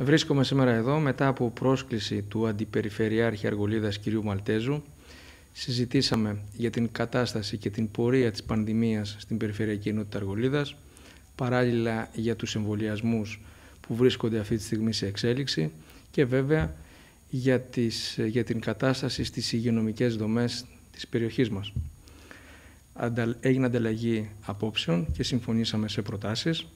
Βρίσκομαι σήμερα εδώ μετά από πρόσκληση του Αντιπεριφερειάρχη Αργολίδας κ. Μαλτέζου. Συζητήσαμε για την κατάσταση και την πορεία της πανδημίας στην Περιφερειακή Ενότητα Αργολίδας, παράλληλα για τους εμβολιασμούς που βρίσκονται αυτή τη στιγμή σε εξέλιξη και βέβαια για, τις, για την κατάσταση στις υγειονομικές δομές της περιοχής μας. Έγινε ανταλλαγή απόψεων και συμφωνήσαμε σε προτάσεις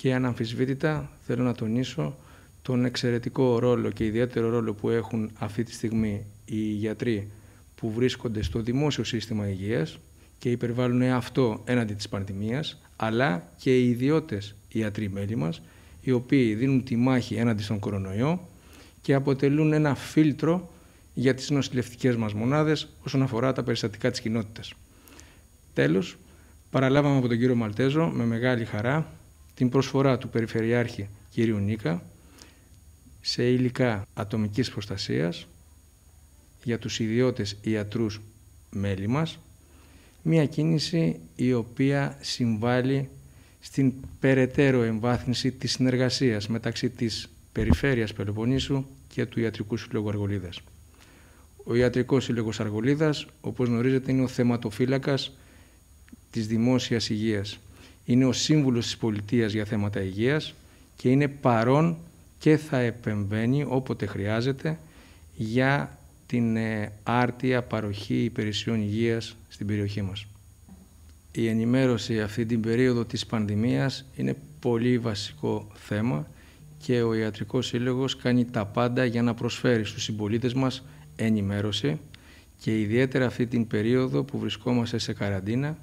και αναμφισβήτητα θέλω να τονίσω τον εξαιρετικό ρόλο και ιδιαίτερο ρόλο που έχουν αυτή τη στιγμή οι γιατροί που βρίσκονται στο δημόσιο σύστημα υγείας και υπερβάλλουν αυτό έναντι της πανδημίας, αλλά και οι ιδιώτες ιατροί μέλη μας, οι οποίοι δίνουν τη μάχη έναντι στον κορονοϊό και αποτελούν ένα φίλτρο για τις νοσηλευτικές μας μονάδες όσον αφορά τα περιστατικά της κοινότητας. Τέλος, παραλάβαμε από τον κύριο Μαλτέζο με μεγάλη χαρά την προσφορά του Περιφερειάρχη κ. Νίκα σε υλικά ατομικής προστασίας για τους ιδιώτες ιατρούς μέλη μας, μια κίνηση η οποία συμβάλλει στην περαιτέρω εμβάθυνση της συνεργασίας μεταξύ της Περιφέρειας Πελοποννήσου και του Ιατρικού Συλλόγου Αργολίδας. Ο Ιατρικός Σύλλογος Αργολίδας, όπως γνωρίζετε, είναι ο θεματοφύλακας της δημόσιας υγείας. Είναι ο σύμβουλος της πολιτείας για θέματα υγείας και είναι παρόν και θα επεμβαίνει όποτε χρειάζεται για την ε, άρτια παροχή υπηρεσιών υγείας στην περιοχή μας. Η ενημέρωση αυτή την περίοδο της πανδημίας είναι πολύ βασικό θέμα και ο Ιατρικός Σύλλογος κάνει τα πάντα για να προσφέρει στους συμπολίτες μας ενημέρωση και ιδιαίτερα αυτή την περίοδο που βρισκόμαστε σε καραντίνα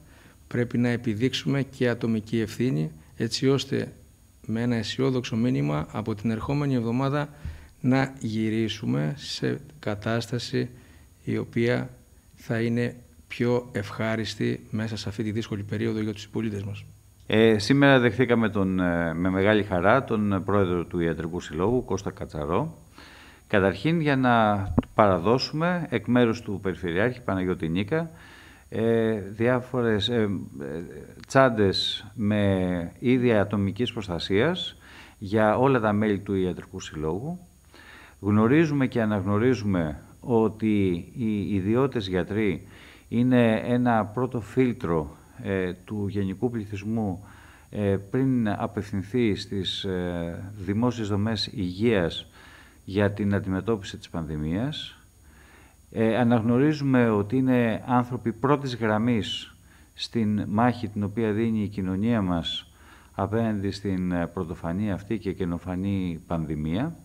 πρέπει να επιδείξουμε και ατομική ευθύνη έτσι ώστε με ένα αισιόδοξο μήνυμα από την ερχόμενη εβδομάδα να γυρίσουμε σε κατάσταση η οποία θα είναι πιο ευχάριστη μέσα σε αυτή τη δύσκολη περίοδο για τους συμπολίτες μας. Ε, σήμερα δεχθήκαμε τον, ε, με μεγάλη χαρά τον πρόεδρο του Ιατρικού Συλλόγου, Κώστα Κατσαρό, καταρχήν για να παραδώσουμε εκ μέρους του Περιφερειάρχη Παναγιώτη Νίκα ε, διάφορες ε, τσάντες με ίδια ατομικής προστασίας για όλα τα μέλη του Ιατρικού Συλλόγου. Γνωρίζουμε και αναγνωρίζουμε ότι οι ιδιώτες γιατροί είναι ένα πρώτο φίλτρο ε, του γενικού πληθυσμού ε, πριν απευθυνθεί στις ε, δημόσιες δομές υγείας για την αντιμετώπιση της πανδημίας. Αναγνωρίζουμε ότι είναι άνθρωποι πρώτης γραμμής στην μάχη την οποία δίνει η κοινωνία μας απέναντι στην πρωτοφανή αυτή και καινοφανή πανδημία.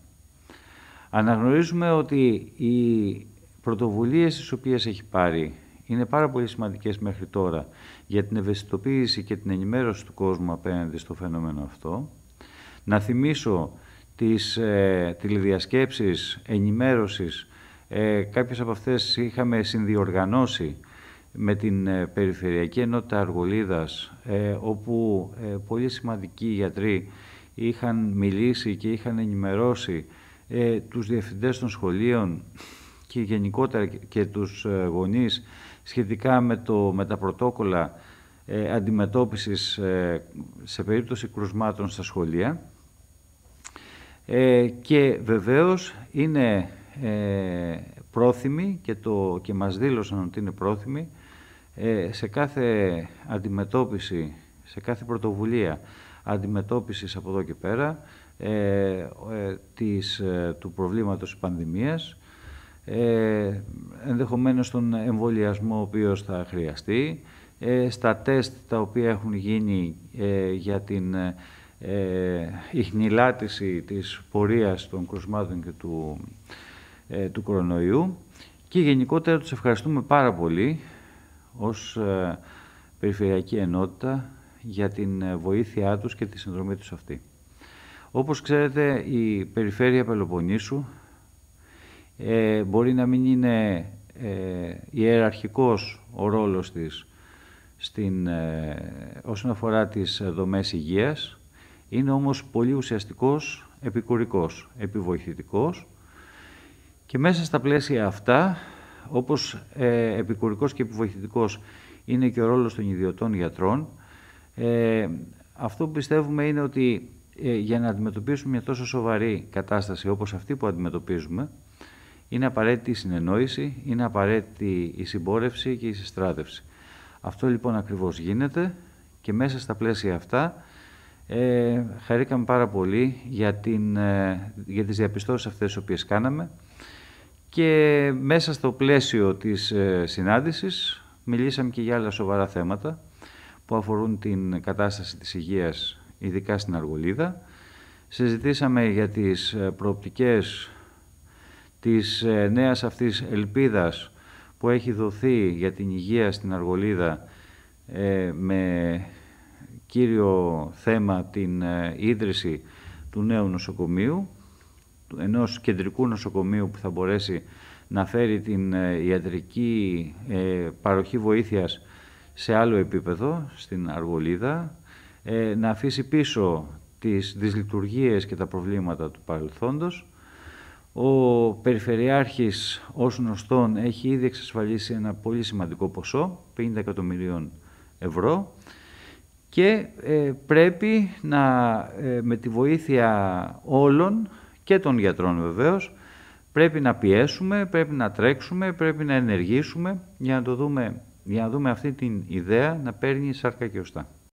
Αναγνωρίζουμε ότι οι πρωτοβουλίες τις οποίες έχει πάρει είναι πάρα πολύ σημαντικές μέχρι τώρα για την ευαισθητοποίηση και την ενημέρωση του κόσμου απέναντι στο φαινόμενο αυτό. Να θυμίσω τις ε, τηλεδιασκέψεις ενημέρωσης, ε, κάποιες από αυτές είχαμε συνδιοργανώσει με την ε, Περιφερειακή Ενότητα Αργολίδας, ε, όπου ε, πολύ σημαντικοί γιατροί είχαν μιλήσει και είχαν ενημερώσει τους διευθυντές των σχολείων και γενικότερα και τους γονείς σχετικά με, το, με τα πρωτόκολλα ε, αντιμετώπισης ε, σε περίπτωση κρουσμάτων στα σχολεία. Ε, και βεβαίως είναι ε, πρόθυμοι και, το, και μας δήλωσαν ότι είναι πρόθυμοι. Ε, σε κάθε αντιμετώπιση, σε κάθε πρωτοβουλία αντιμετώπισης από εδώ και πέρα της, του προβλήματος της πανδημίας ε, ενδεχομένως τον εμβολιασμό ο οποίος θα χρειαστεί, ε, στα τεστ τα οποία έχουν γίνει ε, για την ε, ιχνηλάτηση της πορείας των κρουσμάτων και του, ε, του κορονοϊού και γενικότερα τους ευχαριστούμε πάρα πολύ ως ε, Περιφερειακή Ενότητα για την βοήθειά τους και τη συνδρομή τους αυτή. Όπως ξέρετε, η Περιφέρεια Πελοποννήσου ε, μπορεί να μην είναι ε, ιεραρχικός ο ρόλος της στην, ε, όσον αφορά τις δομές υγείας, είναι όμως πολύ ουσιαστικός, επικουρικός, επιβοηθητικός και μέσα στα πλαίσια αυτά, όπως ε, επικουρικός και επιβοηθητικός είναι και ο ρόλος των ιδιωτών γιατρών, ε, αυτό που πιστεύουμε είναι ότι ε, για να αντιμετωπίσουμε μια τόσο σοβαρή κατάσταση όπως αυτή που αντιμετωπίζουμε, είναι απαραίτητη η συνεννόηση, είναι απαραίτητη η συμπόρευση και η συστράτευση. Αυτό λοιπόν ακριβώς γίνεται και μέσα στα πλαίσια αυτά ε, χαρήκαμε πάρα πολύ για, την, ε, για τις διαπιστώσεις αυτές τις οποίες κάναμε και μέσα στο πλαίσιο της ε, συνάντησης μιλήσαμε και για άλλα σοβαρά θέματα που αφορούν την κατάσταση της υγείας, ειδικά στην Αργολίδα. Συζητήσαμε για τις ε, προοπτικές της ε, νέας αυτής ελπίδας που έχει δοθεί για την υγεία στην Αργολίδα με κύριο θέμα την ίδρυση του νέου νοσοκομείου ενός κεντρικού νοσοκομείου που θα μπορέσει να φέρει την ε, ιατρική ε, παροχή βοήθειας σε άλλο επίπεδο, στην Αργολίδα, ε, να αφήσει πίσω τις δυσλειτουργίες και τα προβλήματα του παρελθόντος. Ο Περιφερειάρχης, ως γνωστόν, έχει ήδη εξασφαλίσει ένα πολύ σημαντικό ποσό, 50 εκατομμυρίων ευρώ, και πρέπει να, με τη βοήθεια όλων, και των γιατρών βεβαίως, πρέπει να πιέσουμε, πρέπει να τρέξουμε, πρέπει να ενεργήσουμε για να, το δούμε, για να δούμε αυτή την ιδέα να παίρνει σάρκα και οστά.